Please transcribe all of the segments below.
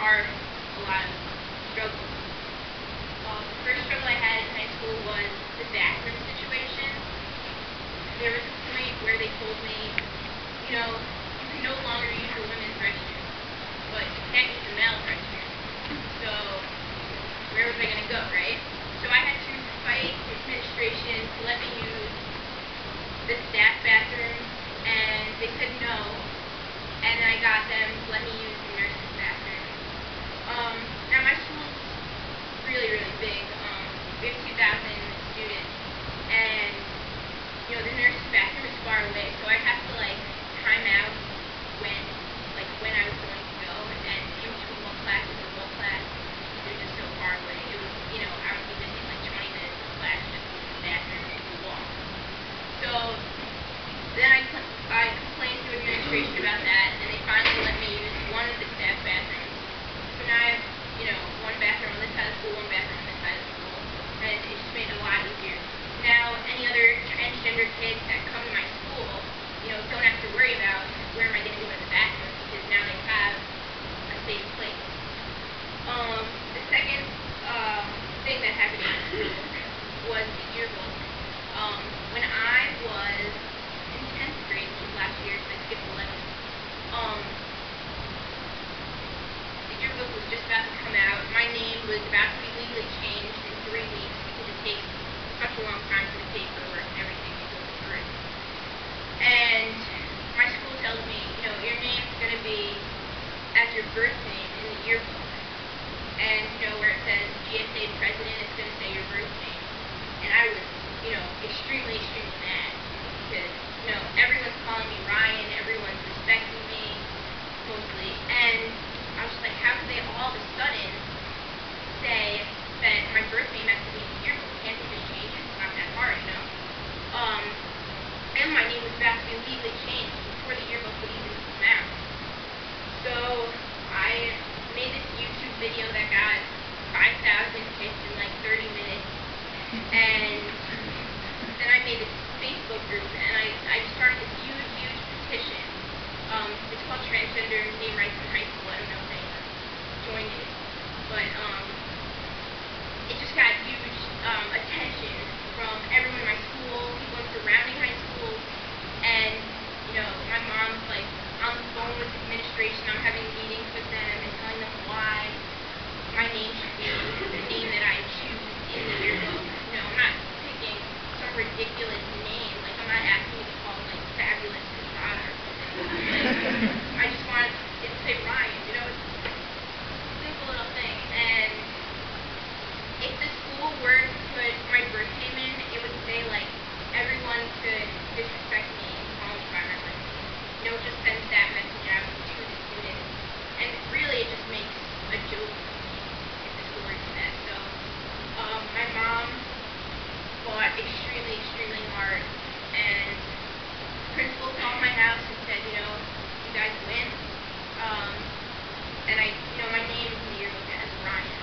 are a lot of struggles. Uh, the first struggle I had in high school was the bathroom situation. There was a point where they told me, you know, you can no longer use the women's restroom, but you can't use the male restroom. So where was I going to go, right? So I had to fight the administration to let me use the staff bathroom, and they said no. And I got them to let me use the nurses' bathroom. Um, now my school's really, really big. Um, we have 2,000 students, and you know the nurses' bathroom is far away, so I have to like time out when, like when I was going to go, and then in between one class and one class, was just so far away. It was, you know, I would be missing like 20 minutes of class just to the bathroom to walk. So then I, I complained to administration about that, and they finally let me use one of the staff bathrooms. So now I have, you know, one bathroom on this side of the school, one bathroom on this side of the school, and it just made it a lot easier. Now, any other transgender kids that come to my school, you know, don't have to worry about where am I going to go to the bathroom because now they have a safe place. Um, the second um, thing that happened in school was the yearbook. Um, when I was in 10th grade, which was last year, so I skipped 11th, um, the yearbook was just about to come out. My name was about to be legally changed in three weeks because it takes such a long time for the paperwork and everything to go through. And my school tells me, you know, your name's going to be your in the yearbook. And, you know, where it says GSA president, it's going to say your birth name. And I was, you know, extremely, extremely mad because, you know, everyone's calling me Ryan, everyone's respecting me, mostly. And I was just like, how could they all of a sudden say that my birth name has to be in the yearbook? Can't they just change it? It's not that hard, you know? Um, and my name was about to be legally changed before the yearbook would even come out. So I made this YouTube video that got 5,000 hits in like 30 minutes. And then I made this Facebook group and I, I started this huge, huge petition. Um, it's called Transgender Gay Rights in High School. I don't know if anyone joined it. But um, it just got huge um, attention from everyone in my school, people in surrounding high schools, and you know, my mom's like on the phone with the administration. I'm having meetings with them and telling them why my name should be the name that I choose in the yearbook. You know, I'm not picking some ridiculous name. Like I'm not asking you to call me like Fabulous Cassata or something. Like, I just want it to say Ryan. You know, it's a simple little thing. And if the school were to put my birth name in, it would say like everyone could disrespect me and call me by my birth name. You know, it just sends that message out to the students. And really it just makes a joke of me if the school were to do that. So um, my mom fought extremely, extremely hard and the principal called my house and said, you know, you guys win. Um, and I, you know, my name is in the yearbook as Ryan.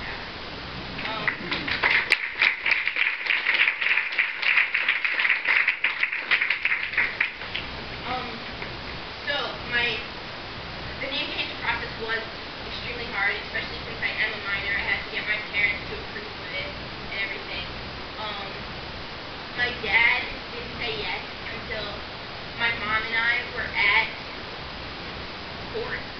Yeah. Um, um, so my the name change process was extremely hard, especially since I am a minor. I had to get my parents to approve of it and everything. Um, my dad didn't say yes until my mom and I were at court